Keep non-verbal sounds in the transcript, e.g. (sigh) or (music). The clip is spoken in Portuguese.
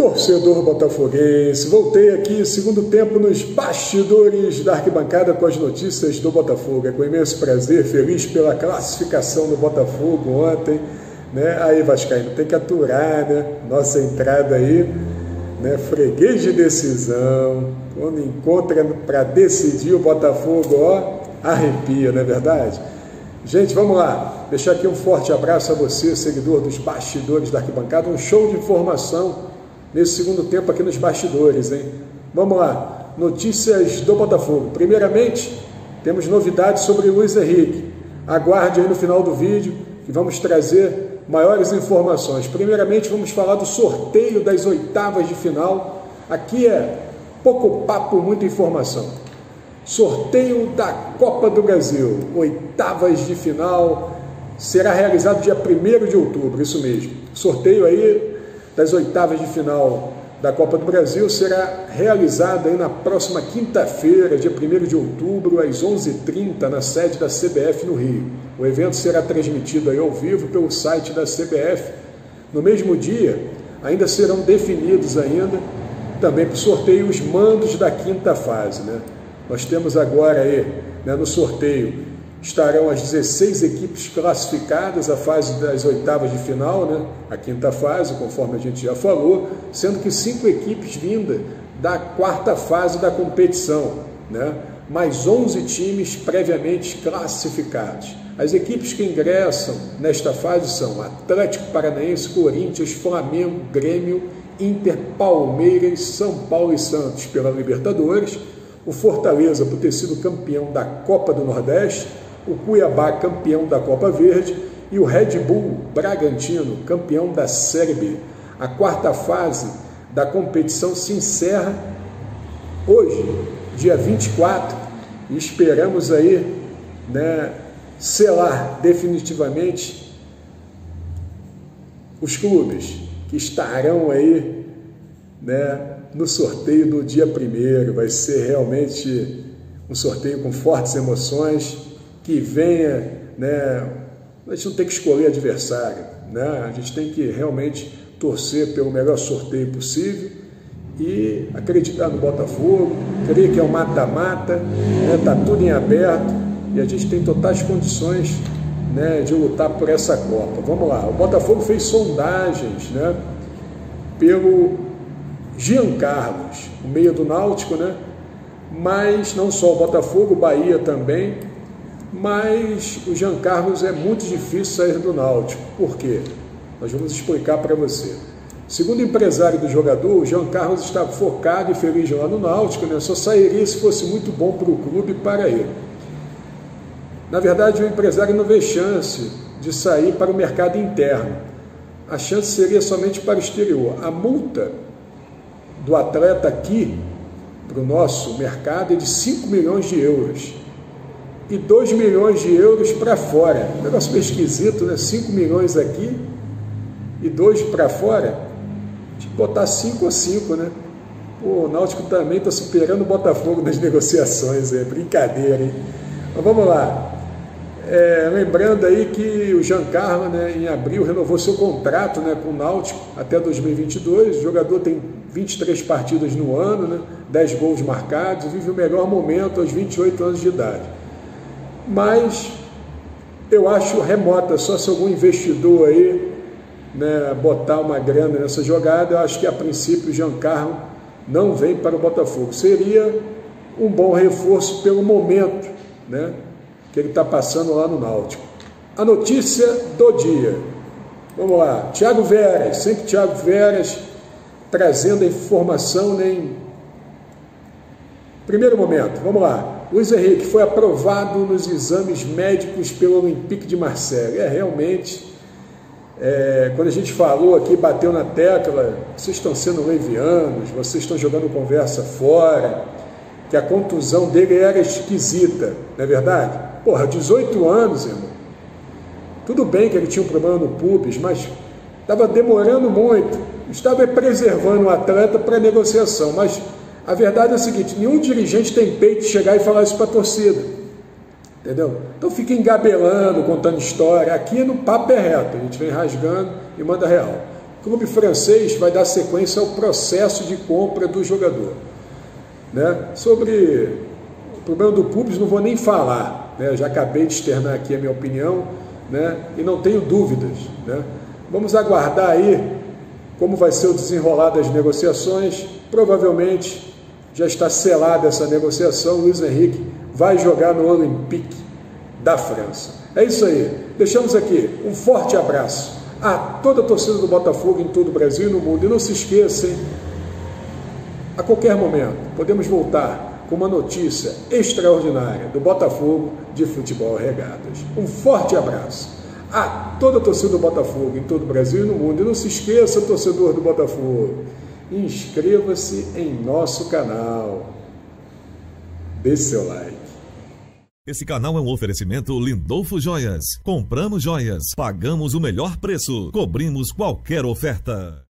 Torcedor botafoguense, voltei aqui, segundo tempo, nos bastidores da arquibancada com as notícias do Botafogo. É com imenso prazer, feliz pela classificação do Botafogo ontem. Né? Aí, Vascaíno, tem que aturar né? nossa entrada aí, né? freguês de decisão. Quando encontra para decidir o Botafogo, ó, arrepia, não é verdade? Gente, vamos lá. Deixar aqui um forte abraço a você, seguidor dos bastidores da arquibancada. Um show de informação nesse segundo tempo aqui nos bastidores, hein? Vamos lá. Notícias do Botafogo. Primeiramente, temos novidades sobre Luiz Henrique. Aguarde aí no final do vídeo que vamos trazer maiores informações. Primeiramente, vamos falar do sorteio das oitavas de final. Aqui é pouco papo, muita informação. Sorteio da Copa do Brasil, oitavas de final, será realizado dia 1 de outubro, isso mesmo. Sorteio aí das oitavas de final da Copa do Brasil será realizado aí na próxima quinta-feira, dia 1 de outubro, às 11h30, na sede da CBF no Rio. O evento será transmitido ao vivo pelo site da CBF. No mesmo dia, ainda serão definidos ainda também o sorteio os mandos da quinta fase, né? Nós temos agora aí, né, no sorteio, estarão as 16 equipes classificadas à fase das oitavas de final, né, a quinta fase, conforme a gente já falou, sendo que cinco equipes vindas da quarta fase da competição, né, mais 11 times previamente classificados. As equipes que ingressam nesta fase são Atlético Paranaense, Corinthians, Flamengo, Grêmio, Inter, Palmeiras, São Paulo e Santos pela Libertadores, o Fortaleza por ter sido campeão da Copa do Nordeste, o Cuiabá campeão da Copa Verde e o Red Bull Bragantino campeão da Série B. A quarta fase da competição se encerra hoje, dia 24, e esperamos aí né, selar definitivamente os clubes que estarão aí né, no sorteio do dia primeiro. Vai ser realmente um sorteio com fortes emoções, que venha, né, a gente não tem que escolher adversário, né, a gente tem que realmente torcer pelo melhor sorteio possível e acreditar no Botafogo, crer que é um mata-mata, né, tudo em aberto e a gente tem totais condições né, de lutar por essa Copa. Vamos lá, o Botafogo fez sondagens né, pelo Jean Carlos, o meio do Náutico, né? Mas não só o Botafogo, o Bahia também, mas o Jean Carlos é muito difícil sair do Náutico. Por quê? Nós vamos explicar para você. Segundo o empresário do jogador, o Jean Carlos está focado e feliz lá no Náutico, né? só sairia se fosse muito bom para o clube e para ele. Na verdade, o empresário não vê chance de sair para o mercado interno. A chance seria somente para o exterior. A multa do atleta aqui para o nosso mercado é de 5 milhões de euros e 2 milhões de euros para fora. Um negócio meio esquisito, né? 5 milhões aqui e 2 para fora. Que botar 5 a 5, né? Pô, o Náutico também está superando o Botafogo nas (laughs) negociações, é brincadeira, hein? Mas vamos lá. É, lembrando aí que o Giancarlo, né, em abril, renovou seu contrato né, com o Náutico até 2022. O jogador tem 23 partidas no ano, né, 10 gols marcados, vive o melhor momento aos 28 anos de idade. Mas eu acho remota, só se algum investidor aí né, botar uma grana nessa jogada, eu acho que a princípio o Giancarlo não vem para o Botafogo. Seria um bom reforço pelo momento, né? que ele está passando lá no Náutico. A notícia do dia. Vamos lá. Tiago Veras, sempre Tiago Veras, trazendo a informação né, em primeiro momento. Vamos lá. Luiz Henrique foi aprovado nos exames médicos pelo Olympique de Marseille. É realmente. É, quando a gente falou aqui, bateu na tecla, vocês estão sendo levianos, vocês estão jogando conversa fora, que a contusão dele era esquisita, não é verdade? Porra, 18 anos, irmão. Tudo bem que ele tinha um problema no pubis, mas estava demorando muito. Estava preservando o atleta para negociação. Mas a verdade é a seguinte: nenhum dirigente tem peito de chegar e falar isso para a torcida. Entendeu? Então fica engabelando, contando história. Aqui no papo é reto, a gente vem rasgando e manda real. O clube francês vai dar sequência ao processo de compra do jogador. Né? Sobre o problema do Pubis, não vou nem falar, né? já acabei de externar aqui a minha opinião né? e não tenho dúvidas. Né? Vamos aguardar aí como vai ser o desenrolar das negociações. Provavelmente já está selada essa negociação. Luiz Henrique vai jogar no Olympique da França. É isso aí. Deixamos aqui um forte abraço a toda a torcida do Botafogo em todo o Brasil e no mundo. E não se esqueçam, a qualquer momento podemos voltar com uma notícia extraordinária do Botafogo de Futebol Regatas. Um forte abraço a toda a torcida do Botafogo em todo o Brasil e no mundo. E não se esqueça, torcedor do Botafogo, inscreva-se em nosso canal. Dê seu like. Esse canal é um oferecimento Lindolfo Joias. Compramos joias, pagamos o melhor preço, cobrimos qualquer oferta.